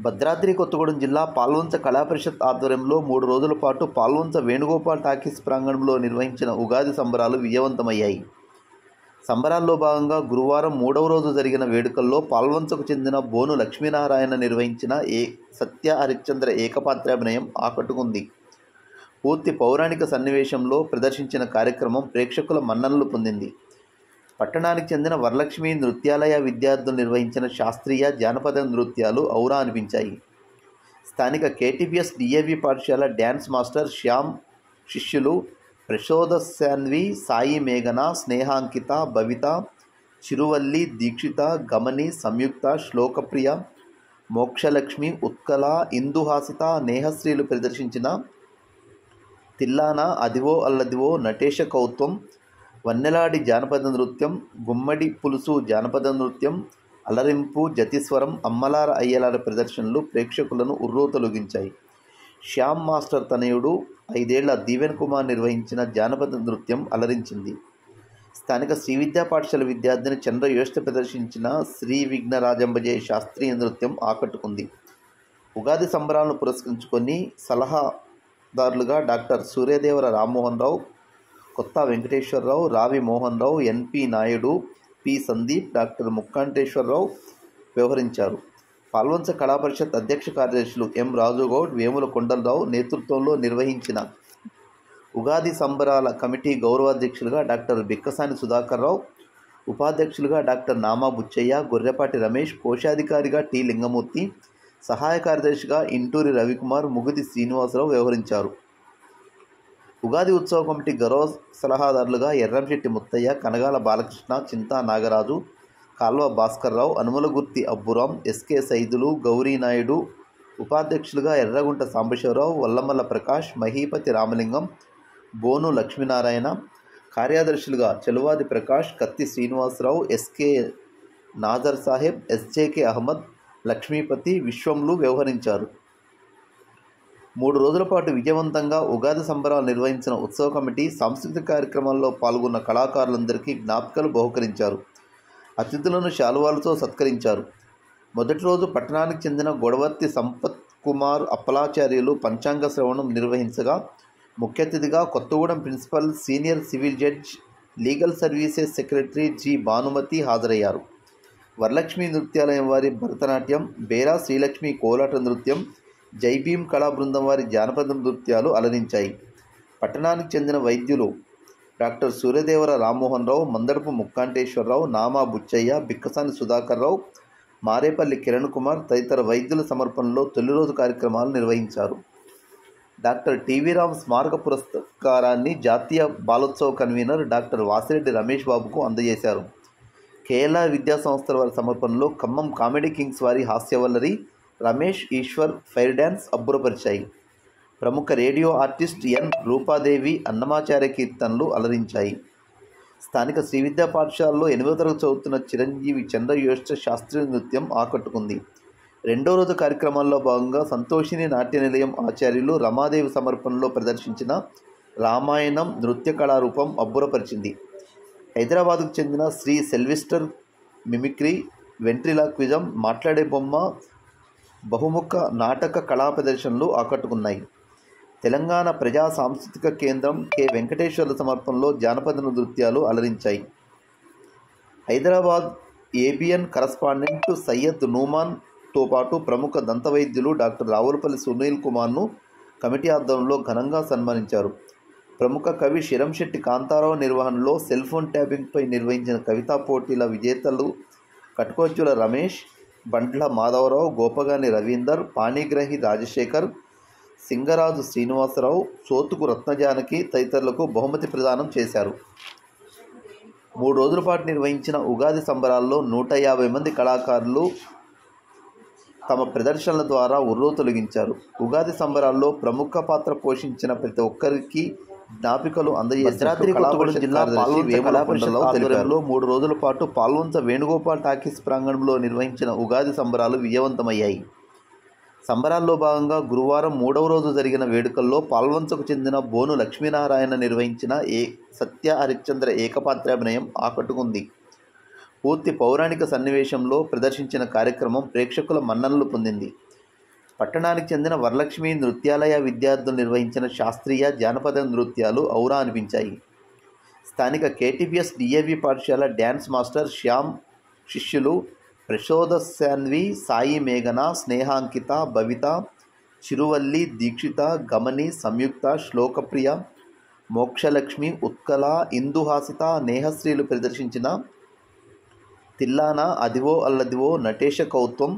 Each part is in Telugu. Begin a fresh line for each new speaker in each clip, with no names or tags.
భద్రాద్రి కొత్తగూడెం జిల్లా పాల్వంచ కళాపరిషత్ ఆధ్వర్యంలో మూడు రోజుల పాటు పాల్వంచ వేణుగోపాల్ టాకీస్ ప్రాంగణంలో నిర్వహించిన ఉగాది సంబరాలు విజయవంతమయ్యాయి. సంబరాల్లో భాగంగా గురువారం మూడవ రోజు జరిగిన వేడుకల్లో పాల్వంచకు చెందిన బోను లక్ష్మీనారాయణ నిర్వహించిన ఏ సత్య హరిశ్చంద్ర ఏకపాత్రాభినయం ఆకట్టుకుంది. పూర్తి పౌరాణిక సన్నివేశంలో ప్రదర్శించిన కార్యక్రమం ప్రేక్షకుల మన్ననలు పొందింది. పట్టణానికి చెందిన వరలక్ష్మి నృత్యాలయ విద్యార్థులు నిర్వహించిన శాస్త్రీయ జానపద నృత్యాలు ఔరా అనిపించాయి. స్థానిక కేటీపీఎస్ డిఏవి పాఠశాల డ్యాన్స్ మాస్టర్ శ్యామ్ శిష్యులు ప్రశోదశాన్వి సాయి మేఘన స్నేహాంకిత భవిత చిరువల్లి దీక్షిత గమని సంయుక్త శ్లోకప్రియ మోక్షలక్ష్మి ఉత్కల ఇందుహాసిత నేహశ్రీలు ప్రదర్శించిన తిల్లానా అదివో అల్లదివో నటేశ కౌత్వం వన్నెలాడి జానపద నృత్యం గుమ్మడి పులుసు జానపద నృత్యం అలరింపు జతిస్వరం అమ్మలార అయ్యలార ప్రదర్శనలు ప్రేక్షకులను ఉర్రూతొలగించాయి. శ్యామ్ మాస్టర్ తనయుడు ఐదేళ్ళ దీవెన్ కుమార్ నిర్వహించిన జానపద నృత్యం అలరించింది. స్థానిక శ్రీ విద్యా పాఠశాల విద్యార్థిని చంద్ర యోష్ట ప్రదర్శించిన శ్రీ విఘ్నరాజంబజయ శాస్త్రీయ నృత్యం ఆకట్టుకుంది. ఉగాది సంబరాలను పురస్కరించుకొని సలహాదారులుగా doctor Suryadevara Rammohan Rao Kotha Venkateswara Rao Ravi Mohan Rao N P Naidu P Sandeep doctor Mukkanteswararao వ్యవహరించారు. పాల్వంచ కళాపరిషత్ అధ్యక్ష కార్యదర్శులు ఎం రాజుగౌడ్ వేముల కొండలరావు నేతృత్వంలో నిర్వహించిన ఉగాది సంబరాల కమిటీ గౌరవాధ్యక్షులుగా డాక్టర్ బిక్కసాని సుధాకర్ రావు ఉపాధ్యక్షులుగా డాక్టర్ నామా బుచ్చయ్య గొర్రెపాటి రమేష్ కోశాధికారిగా టి లింగమూర్తి సహాయ కార్యదర్శిగా ఇంటూరి రవికుమార్ ముగుది శ్రీనివాసరావు వ్యవహరించారు. ఉగాది ఉత్సవ కమిటీ గౌరవ సలహాదారులుగా ఎర్రంశెట్టి ముత్తయ్య కనగాల బాలకృష్ణ చింతా నాగరాజు కాల్వ భాస్కర్రావు అనుమలగుర్తి అబ్బురాం ఎస్కే సైదులు గౌరీనాయుడు ఉపాధ్యక్షులుగా ఎర్రగుంట సాంబశివరావు వల్లమల్ల ప్రకాష్ మహీపతి రామలింగం బోను Lakshminarayana కార్యదర్శులుగా Cheluvadi Prakash Katti Srinivasarao S K Nazar Saheb S J K Ahmed Lakshmipathi విశ్వంలు వ్యవహరించారు. మూడు రోజుల పాటు విజయవంతంగా ఉగాది సంబరాలు నిర్వహించిన ఉత్సవ కమిటీ సాంస్కృతిక కార్యక్రమాల్లో పాల్గొన్న కళాకారులందరికీ జ్ఞాపికలు బహుకరించారు. అతిథులను శాలువాలతో సత్కరించారు. మొదటి రోజు పట్టణానికి చెందిన గొడవర్తి సంపత్ కుమార్ అప్పలాచార్యులు పంచాంగ శ్రవణం నిర్వహించగా ముఖ్య అతిథిగా Kothagudem principal senior civil judge legal services secretary G Bhanumathi హాజరయ్యారు. వరలక్ష్మి నృత్యాలయం వారి భరతనాట్యం బేరా శ్రీలక్ష్మి కోలాట నృత్యం జైభీం కళా బృందం వారి జానపద నృత్యాలు అలరించాయి. పట్టణానికి చెందిన వైద్యులు డాక్టర్ సూర్యదేవర రామ్మోహన్ రావు మందడపు ముక్కాంటేశ్వరరావు నామా బుచ్చయ్య బిక్కసాని సుధాకర్ రావు మారేపల్లి కిరణ్ కుమార్ తదితర వైద్యుల సమర్పణలో తొలి రోజు కార్యక్రమాలు నిర్వహించారు. డాక్టర్ టీవీ రామ్ స్మారక పురస్కారాన్ని జాతీయ బాలోత్సవ కన్వీనర్ డాక్టర్ వాసిరెడ్డి రమేష్ బాబుకు అందజేశారు. కేరళ విద్యా సంస్థల వారి సమర్పణలో ఖమ్మం కామెడీ కింగ్స్ వారి హాస్యవల్లరి రమేష్ ఈశ్వర్ ఫైర్ డ్యాన్స్ అబ్బురపరిచాయి. ప్రముఖ radio artist N. Rupadevi Annamacharya కీర్తనలు అలరించాయి. స్థానిక శ్రీవిద్యా పాఠశాలలో ఎనిమిదో తరగతి చదువుతున్న చిరంజీవి చంద్రయోష్ట శాస్త్రీయ నృత్యం ఆకట్టుకుంది. రెండో రోజు కార్యక్రమాల్లో భాగంగా సంతోషిని నాట్య నిలయం ఆచార్యులు రమాదేవి సమర్పణలో ప్రదర్శించిన రామాయణం నృత్య కళారూపం అబ్బురపరిచింది. హైదరాబాద్కు చెందిన శ్రీ సెల్విస్టర్ మిమిక్రీ వెంట్రిలాక్విజం మాట్లాడే బొమ్మ బహుముఖ నాటక కళా ప్రదర్శనలు ఆకట్టుకున్నాయి. తెలంగాణ ప్రజా సాంస్కృతిక కేంద్రం కె. వెంకటేశ్వర్ల సమర్పణలో జానపద నృత్యాలు అలరించాయి. హైదరాబాద్ ఏబిఎన్ కరస్పాండెంట్ సయ్యద్ నూమాన్తో పాటు ప్రముఖ దంతవైద్యులు డాక్టర్ రావులపల్లి సునీల్ కుమార్ను కమిటీ ఆధ్వర్యంలో ఘనంగా సన్మానించారు. ప్రముఖ కవి శిరంశెట్టి కాంతారావు నిర్వహణలో సెల్ ఫోన్ ట్యాపింగ్పై నిర్వహించిన కవితా పోటీల విజేతలు కట్కోచుల రమేష్ బండ్ల మాధవరావు గోపగాని రవీందర్ పాణిగ్రహి రాజశేఖర్ సింగరాజు శ్రీనివాసరావు సోతుకు రత్నజానకి తదితరులకు బహుమతి ప్రదానం చేశారు. మూడు రోజుల పాటు నిర్వహించిన ఉగాది సంబరాల్లో నూట యాభై మంది కళాకారులు తమ ప్రదర్శనల ద్వారా ఉర్రూ తొలగించారు. ఉగాది సంబరాల్లో ప్రముఖ పాత్ర పోషించిన ప్రతి ఒక్కరికి జ్ఞాపికలు జిల్లా ఆధ్వర్యంలో మూడు రోజుల పాటు పాల్వంచ వేణుగోపాల్ టాకీస్ ప్రాంగణంలో నిర్వహించిన ఉగాది సంబరాలు విజయవంతమయ్యాయి. సంబరాల్లో భాగంగా గురువారం మూడవ రోజు జరిగిన వేడుకల్లో పాల్వంచకు చెందిన బోను లక్ష్మీనారాయణ నిర్వహించిన ఏ సత్య హరిశ్చంద్ర ఏకపాత్రాభినయం ఆకట్టుకుంది. పూర్తి పౌరాణిక సన్నివేశంలో ప్రదర్శించిన కార్యక్రమం ప్రేక్షకుల మన్ననలు పొందింది. పట్టణానికి చెందిన వరలక్ష్మి నృత్యాలయ విద్యార్థులు నిర్వహించిన శాస్త్రీయ జానపద నృత్యాలు ఔరా అనిపించాయి. స్థానిక కేటీపీఎస్ డిఏవి పాఠశాల డ్యాన్స్ మాస్టర్ శ్యామ్ శిష్యులు ప్రశోదశాన్వి సాయి మేఘన స్నేహాంకిత భవిత చిరువల్లి దీక్షిత గమని సంయుక్త శ్లోకప్రియ మోక్షలక్ష్మి ఉత్కల ఇందుహాసిత నేహశ్రీలు ప్రదర్శించిన తిల్లానా అదివో అల్లదివో నటేశ కౌత్వం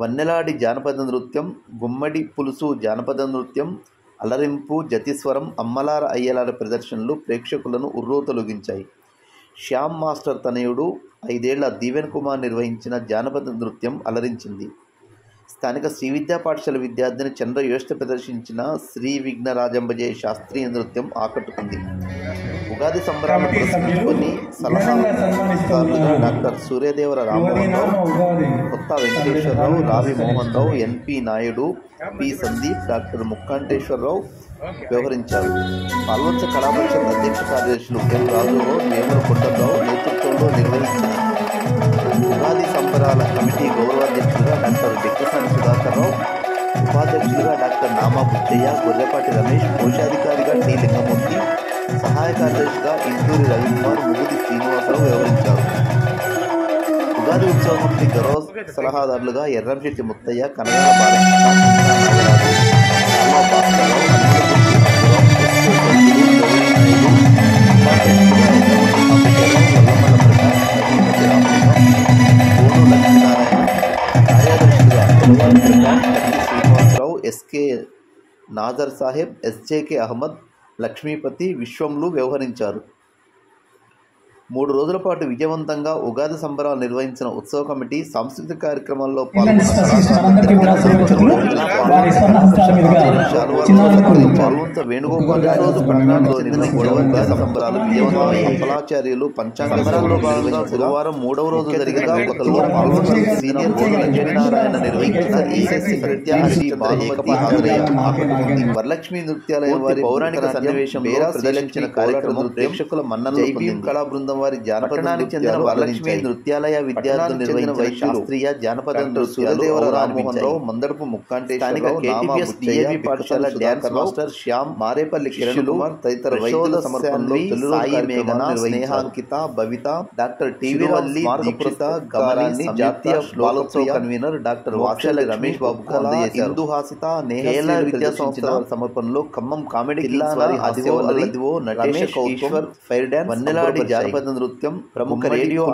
వన్నెలాడి జానపద నృత్యం గుమ్మడి పులుసు జానపద నృత్యం అలరింపు జతిస్వరం అమ్మలార అయ్యలార ప్రదర్శనలు ప్రేక్షకులను ఉర్రూతొలగించాయి. శ్యామ్ మాస్టర్ తనయుడు ఐదేళ్ళ దీవెన్ కుమార్ నిర్వహించిన జానపద నృత్యం అలరించింది. స్థానిక శ్రీ విద్యా పాఠశాల విద్యార్థిని చంద్ర యోష్ట ప్రదర్శించిన శ్రీ విఘ్నరాజంబజయ శాస్త్రీయ నృత్యం ఆకట్టుకుంది. ఉగాది సంబరాలను పురస్కరించుకొని సలహాదారులుగా doctor Suryadevara Rammohan Rao Kotha Venkateswara Rao Ravi Mohan Rao N P Naidu P Sandeep doctor Mukkanteswararao వ్యవహరించారు పాల్వంచ కళాపరిషత్ అధ్యక్ష కార్యదర్శులు ఎం రాజురావు వేమల కొండరావు నేతృత్వంలో నిర్వహించిన ఉగాది సంబరాల కమిటీ గౌరవాధ్యక్షులుగా డాక్టర్ బెక్కసాని సుధాకర్ రావు ఉపాధ్యక్షులుగా డాక్టర్ నామా బుద్ధయ్య గొర్రెపాటి రమేష్ కోశాధికారిగా టి లింగమూర్తి సహాయ కార్యదర్శిగా ఇంటూరి రవికుమార్ ముగుది శ్రీనివాసరావు వ్యవహరించారు. ఉగాది ఉత్సవం కమిటీ గౌరవ సలహాదారులుగా Erramsetti Muthaiah Kanagala Balakrishna Srinivasarao S K Nazar Saheb S J K Ahmed Lakshmipathi విశ్వంలు వ్యవహరించారు. మూడు రోజుల పాటు విజయవంతంగా ఉగాది సంబరాలు నిర్వహించిన ఉత్సవ కమిటీ సాంస్కృతిక కార్యక్రమాల్లో పాల్వంత వేణుగోపాల్ రోజు పట్టణంలో నిర్వహించిన ఉగాది సంబరాలు విజయవంతమై అప్పలాచార్యులు పంచాంగ సంబరాల్లో భాగంగా గురువారం మూడవ రోజు జరిగిన కొత్తలో సీనియర్ లక్ష్మీనారాయణ నిర్వహించిన ఈఎస్సి ప్రత్యాశి వరలక్ష్మి నృత్యాలయం వారి పౌరాణిక సన్నివేశంలో ప్రదర్శించిన కార్యక్రమం ప్రేక్షకుల పొందింది. కళా బృందం వారి జానపదానికి చెందిన వరలక్ష్మి నృత్యాలయ విద్యార్థులు నిర్వహించిన శాస్త్రీయ జానపద సూర్యదేవర రామ్మోహన్ రావు మందడపు ముక్కాంటే స్థానిక కేటీపీఎస్ డిఏవి పాఠశాల డ్యాన్స్ మాస్టర్ శ్యామ్ మారేపల్లి కిరణ్ కుమార్ తదితర వైద్యుల సమర్పణలో సాయి మేఘన స్నేహాంకిత భవిత డాక్టర్ టీవీ వల్లి దీక్షిత గమనాన్ని జాతీయ బాలోత్సవ కన్వీనర్ డాక్టర్ వాక్షల రమేష్ బాబు హిందూ హాసిత నేహేల విద్యా సంస్థ సమర్పణలో ఖమ్మం కామెడీ వారి అదివో అదివో నటేష్ ఈశ్వర్ ఫైర్ డ్యాన్స్ వన్నెలాడి జానపద నృత్యం ప్రముఖ రేడియో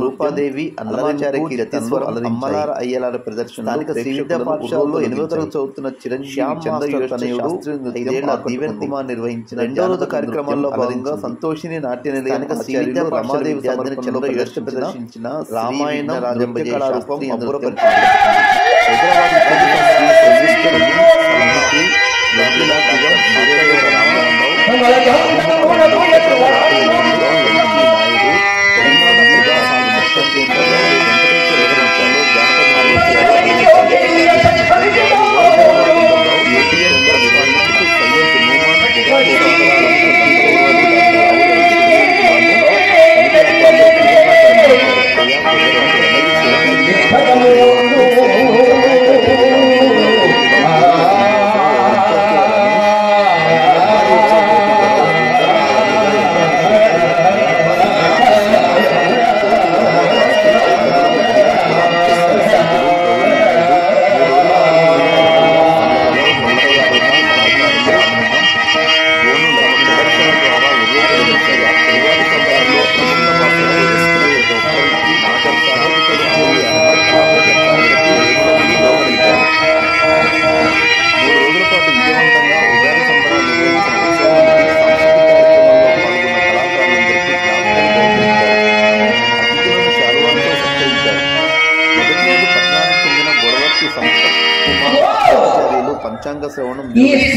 రూపాదేవి అమ్మలార అయ్యలార ప్రదర్శన స్థానిక శ్రీ విద్యా పాఠశాలలో ఎనిమిదో తరగతి చదువుతున్న చిరంజీవి చంద్రయుడు ఐదేళ్ళ దీవెన్ కుమార్ నిర్వహించిన రెండో రోజు కార్యక్రమాల్లో భాగంగా సంతోషిని నాట్య నిలయానికి రమాదేవి చంద్రయుడు ప్రదర్శించిన రామాయణ హైదరాబాద్ శ్రీ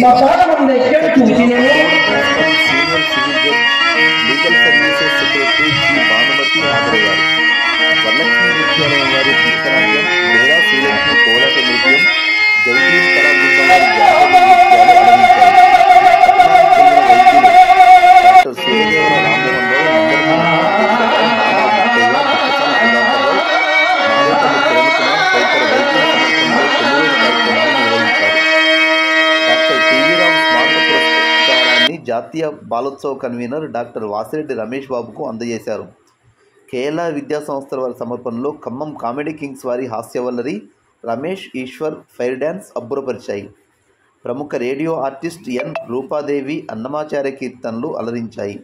శ్రవణం
ఈ శ్మశానం దగ్గర
జాతీయ బాలోత్సవ కన్వీనర్ డాక్టర్ వాసిరెడ్డి రమేష్ బాబుకు అందజేశారు. కేరళ విద్యా సంస్థల వారి సమర్పణలో ఖమ్మం కామెడీ కింగ్స్ వారి హాస్యవల్లరి రమేష్ ఈశ్వర్ ఫైర్ డ్యాన్స్ అబ్బురపరిచాయి. ప్రముఖ radio artist N Rupadevi Annamacharya కీర్తనలు అలరించాయి.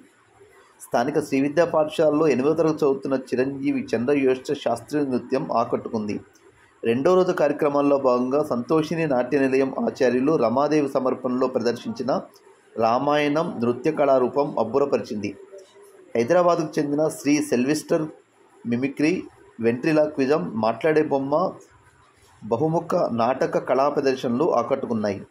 స్థానిక శ్రీ విద్యా పాఠశాలలో ఎనిమిదో తరగతి చదువుతున్న చిరంజీవి చంద్రయోష్ట శాస్త్రీయ నృత్యం ఆకట్టుకుంది. రెండో రోజు కార్యక్రమాల్లో భాగంగా సంతోషిని నాట్య నిలయం ఆచార్యులు రమాదేవి సమర్పణలో ప్రదర్శించిన రామాయణం నృత్య కళారూపం అబ్బురపరిచింది. హైదరాబాద్కు చెందిన శ్రీ సెల్విస్టర్ మిమిక్రీ వెంట్రిలాక్విజం మాట్లాడే బొమ్మ బహుముఖ నాటక కళా ప్రదర్శనలు ఆకట్టుకున్నాయి.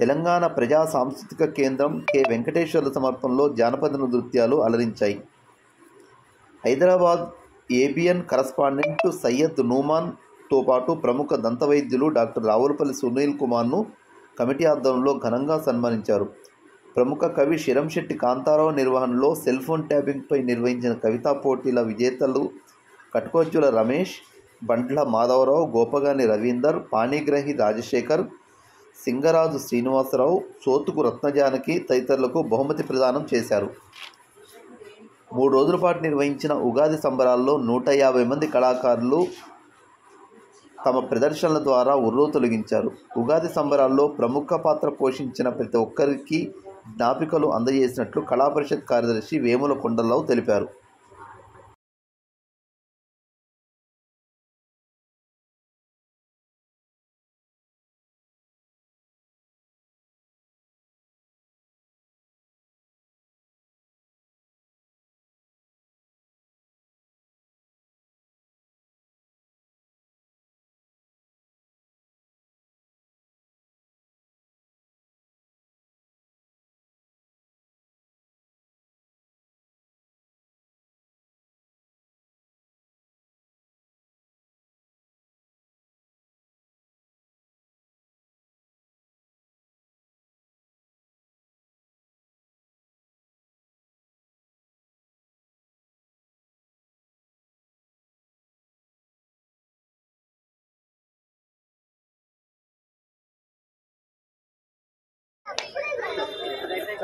తెలంగాణ ప్రజా సాంస్కృతిక కేంద్రం కె. వెంకటేశ్వర్ల సమర్పణలో జానపద నృత్యాలు అలరించాయి. హైదరాబాద్ ఏబిఎన్ కరస్పాండెంట్ సయ్యద్ నూమాన్తో పాటు ప్రముఖ దంతవైద్యులు డాక్టర్ రావులపల్లి సునీల్ కుమార్ను కమిటీ ఆధ్వర్యంలో ఘనంగా సన్మానించారు. ప్రముఖ కవి శిరంశెట్టి కాంతారావు నిర్వహణలో సెల్ ఫోన్ ట్యాపింగ్పై నిర్వహించిన కవితా పోటీల విజేతలు కట్కోజ్జుల రమేష్ బండ్ల మాధవరావు గోపగాని రవీందర్ పాణిగ్రహి రాజశేఖర్ సింగరాజు శ్రీనివాసరావు సోతుకు రత్నజానకి తదితరులకు బహుమతి ప్రదానం చేశారు. మూడు రోజుల పాటు నిర్వహించిన ఉగాది సంబరాల్లో నూట యాభై మంది కళాకారులు తమ ప్రదర్శనల ద్వారా ఉర్రూ తొలగించారు ఉగాది సంబరాల్లో ప్రముఖ పాత్ర పోషించిన ప్రతి ఒక్కరికి జ్ఞాపికలు అందజేసినట్లు కళాపరిషత్ కార్యదర్శి వేముల కొండలరావు తెలిపారు.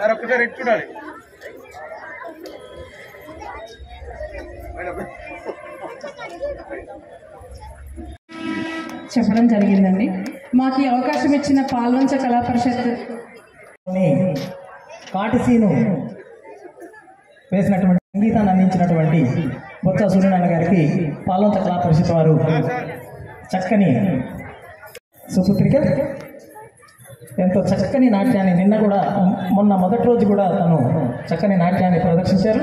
సార్ ఒక్కసారి ఇటు చూడాలి.
చెప్పడం జరిగిందండి. మాకు ఈ అవకాశం ఇచ్చిన పాల్వంచ కళా పరిషత్
కాటిసీను వేసినటువంటి సంగీతాన్ని అందించినటువంటి బొత్స సూర్యనారాయణ గారికి పాల్వంత కళా పరిషత్ వారు చక్కని సుపుత్రిక ఎంతో చక్కని నాట్యాన్ని నిన్న కూడా మొన్న మొదటి రోజు కూడా తను చక్కని నాట్యాన్ని ప్రదర్శించారు.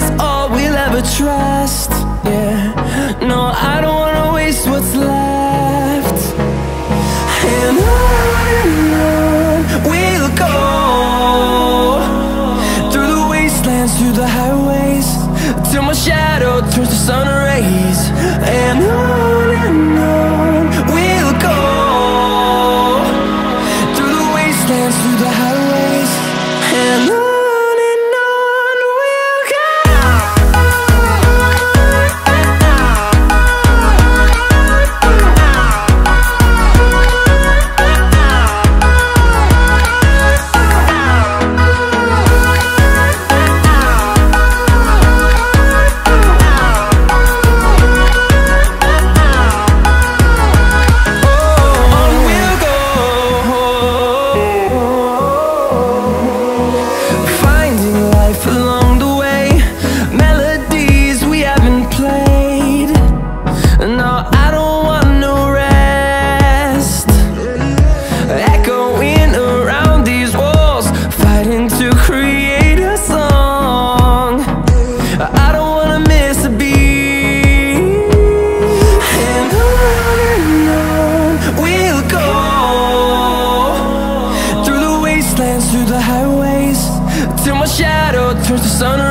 turns to sun